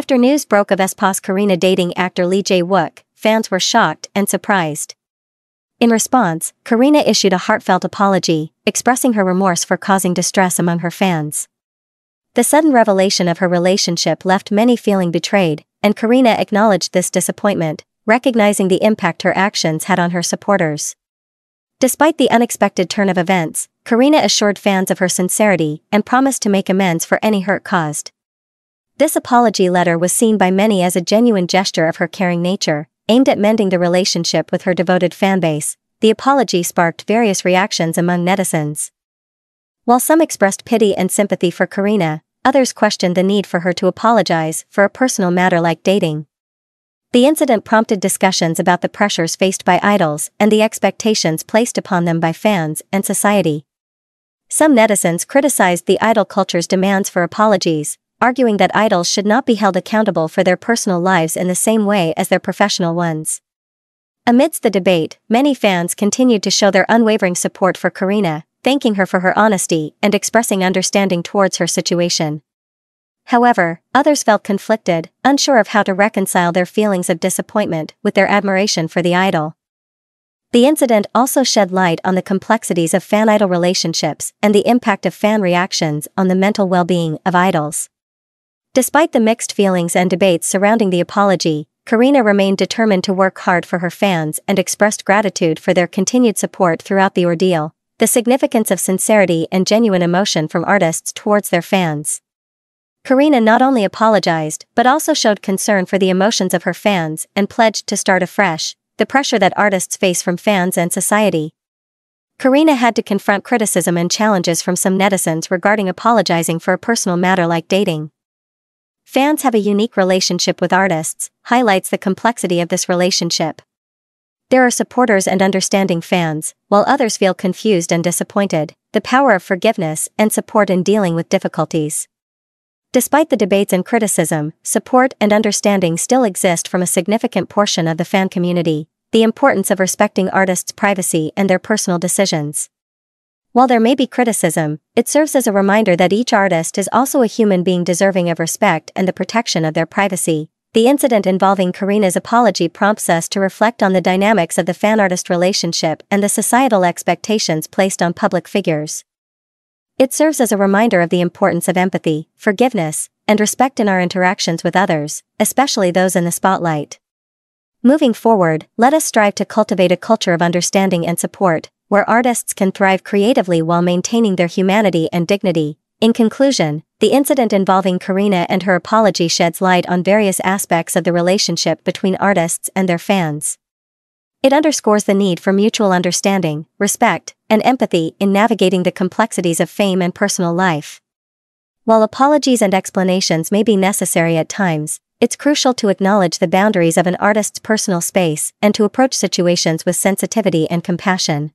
After news broke of aespa's Karina dating actor Lee Jae-wook, fans were shocked and surprised. In response, Karina issued a heartfelt apology, expressing her remorse for causing distress among her fans. The sudden revelation of her relationship left many feeling betrayed, and Karina acknowledged this disappointment, recognizing the impact her actions had on her supporters. Despite the unexpected turn of events, Karina assured fans of her sincerity and promised to make amends for any hurt caused. This apology letter was seen by many as a genuine gesture of her caring nature, aimed at mending the relationship with her devoted fanbase. The apology sparked various reactions among netizens. While some expressed pity and sympathy for Karina, others questioned the need for her to apologize for a personal matter like dating. The incident prompted discussions about the pressures faced by idols and the expectations placed upon them by fans and society. Some netizens criticized the idol culture's demands for apologies, arguing that idols should not be held accountable for their personal lives in the same way as their professional ones. Amidst the debate, many fans continued to show their unwavering support for Karina, thanking her for her honesty and expressing understanding towards her situation. However, others felt conflicted, unsure of how to reconcile their feelings of disappointment with their admiration for the idol. The incident also shed light on the complexities of fan idol relationships and the impact of fan reactions on the mental well being of idols. Despite the mixed feelings and debates surrounding the apology, Karina remained determined to work hard for her fans and expressed gratitude for their continued support throughout the ordeal, the significance of sincerity and genuine emotion from artists towards their fans. Karina not only apologized but also showed concern for the emotions of her fans and pledged to start afresh, the pressure that artists face from fans and society. Karina had to confront criticism and challenges from some netizens regarding apologizing for a personal matter like dating. Fans have a unique relationship with artists, highlights the complexity of this relationship. There are supporters and understanding fans, while others feel confused and disappointed, the power of forgiveness and support in dealing with difficulties. Despite the debates and criticism, support and understanding still exist from a significant portion of the fan community, the importance of respecting artists' privacy and their personal decisions. While there may be criticism, it serves as a reminder that each artist is also a human being deserving of respect and the protection of their privacy. The incident involving Karina's apology prompts us to reflect on the dynamics of the fan artist relationship and the societal expectations placed on public figures. It serves as a reminder of the importance of empathy, forgiveness, and respect in our interactions with others, especially those in the spotlight. Moving forward, let us strive to cultivate a culture of understanding and support, where artists can thrive creatively while maintaining their humanity and dignity. In conclusion, the incident involving Karina and her apology sheds light on various aspects of the relationship between artists and their fans. It underscores the need for mutual understanding, respect, and empathy in navigating the complexities of fame and personal life. While apologies and explanations may be necessary at times, it's crucial to acknowledge the boundaries of an artist's personal space and to approach situations with sensitivity and compassion.